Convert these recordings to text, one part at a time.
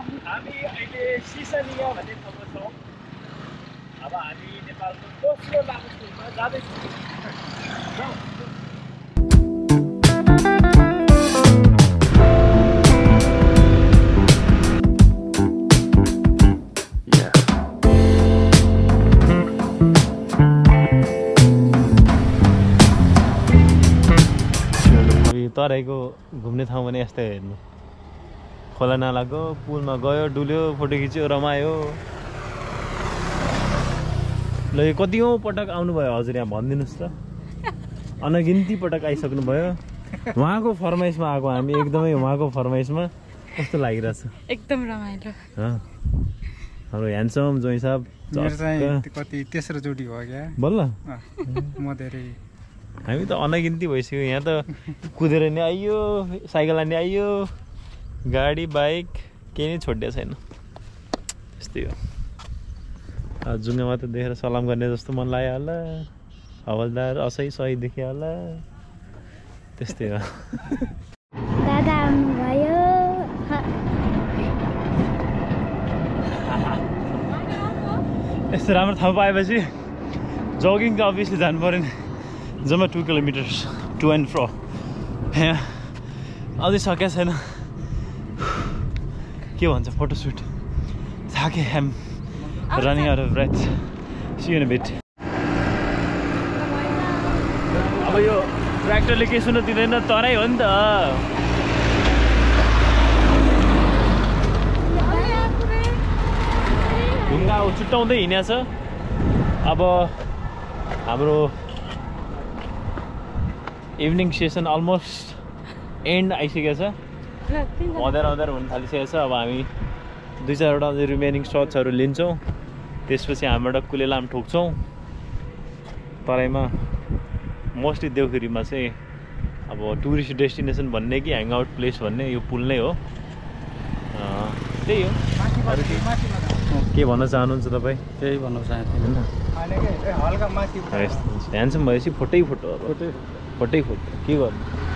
हामी अहिले सिसनिया भन्ने ठाउँमा छौँ। अब हामी नेपालको दोस्रो लामो स्कुलमा जाँदैछौँ। तराईको घुम्ने ठाउँ भने यस्तै हेर्नु। खोला नालाको पुलमा गयो डुल्यो फोटो खिच्यो रमायो। ल यो कतिौँ पटक आउनुभयो? हजुर यहाँ भनिदिनुहोस् त। अनगिन्ती पटक आइसक्नु भयो उहाँको फरमाइसमा आएको हामी एकदमै उहाँको फरमाइसमा कस्तो लागिरहेछ? एकदम रमाइलो। हँ? हाम्रो ह्यान्डसम जोइ साहब। कति तेस्रो जोडी भयो क्या। बल्ल म धेरै हामी त अनगिन्ती भइसक्यो यहाँ त कुदेर नि आइयो साइकलमा नि आइयो। गाडी बाइक केही नै छोडिदिएको छैन। त्यस्तै हो। जुङ्गामा त देखेर सलाम गर्ने जस्तो मन लाग्यो होला। हवलदार असै सही देखियो होला। त्यस्तै हो। दादा आउनुभयो यस्तो राम्रो ठाउँ पाएपछि जगिङ त अभियसली जानु पऱ्यो नि। जम्मा two kilometres to and fro यहाँ अझै सकेको छैन। के भन्छ फोटोसुट थाके I'm running out of breath सिएन बिट अब यो ट्र्याक्टरले केही सुन्न दिँदैन तराई हो नि त ढुङ्गा अब छुट्याउँदै हिँडेको छ अब हाम्रो इभिनिङ सेसन अलमोस्ट एन्ड आइसकेको छ अँध्यारो अँध्यारो हुन थालिसकेको छ। अब हामी दुई चारवटा अझै रिमेनिङ सट्सहरू लिन्छौँ। त्यसपछि हामीबाट कुलेलाम ठोक्छौँ। तराईमा मोस्टली देउखुरीमा चाहिँ अब टुरिस्ट डेस्टिनेसन भन्ने कि ह्याङ आउट प्लेस भन्ने यो पुल नै हो। त्यही हो। के? भन्न। चाहनुहुन्छ तपाईँ? त्यही भन्न चाहन्थेँ। होइन। होइन क्या हल्का माथि ह्यान्डसम भएपछि फोटै फोटो फोटै फोटो। के गर्नु?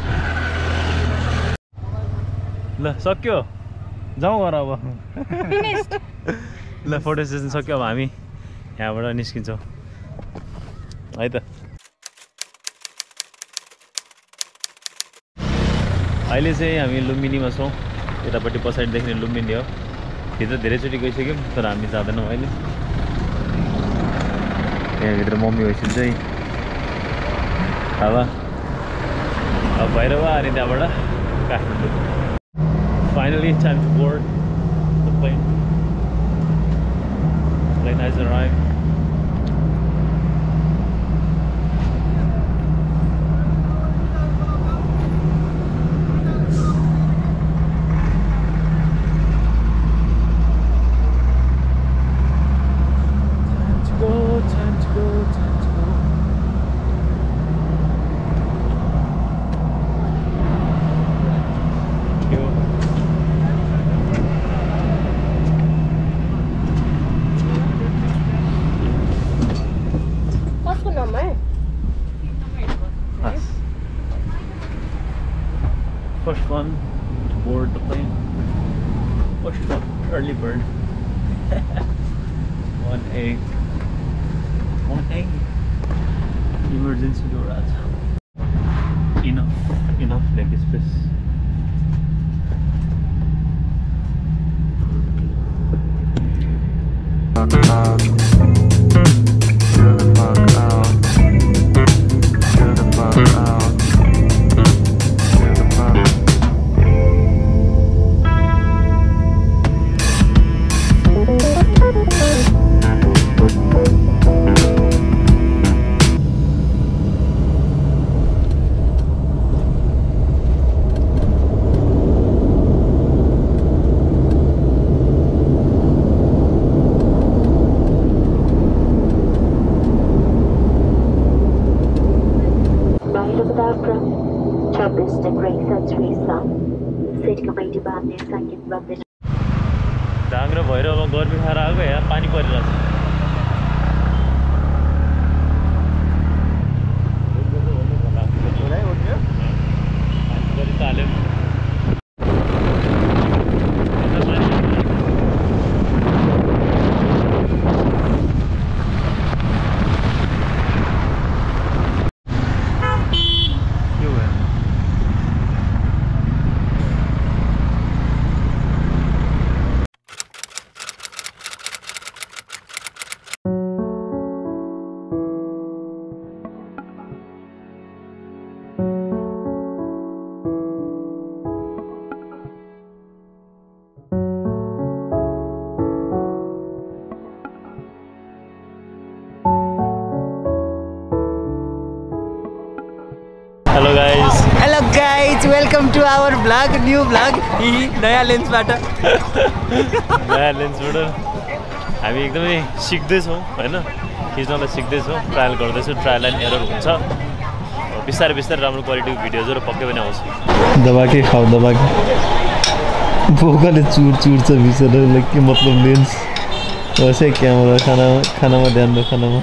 ल सक्यो? जाउँ घर अब। ल फोटो सेसन सक्यो अब हामी। यहाँबाट निस्किन्छौँ। है त। अहिले चाहिँ हामी लुम्बिनीमा छौँ। यतापट्टि पछाडि देख्ने लुम्बिनी हो। भित्र धेरैचोटि गइसक्यौँ तर हामी जाँदैनौँ अहिले। त्यहाँभित्र मम्मी भइसक्यो चाहिँ हावा अब भैरवा अनि त्यहाँबाट Kathmandu. finally time to board the plane. The plane has arrived. One to board the plane. First one, early bird. 1A. 1A. Emergency door out. Enough, enough leg space. Thank ढाङ र भैरवमा गर्मी खाएर आएको यहाँ पानी परिरहेको छ भ्लग न्यू भ्लग यी नयाँ लेन्सबाट नयाँ लेन्सबाट हामी एकदमै सिक्दैछौँ होइन? खिच्नलाई सिक्दैछौँ ट्रायल गर्दैछौँ ट्रायल एन्ड एरर हुन्छ। बिस्तारै बिस्तारै राम्रो क्वालिटीको भिडियोजहरू पक्कै पनि आउँछ। दबाकै खाऊ दबाकै। बोकाले चुर चुर्छ बिचरालाई के मतलब लेन्स वैसे क्यामेरा खानामा खानामा ध्यान दो खानामा।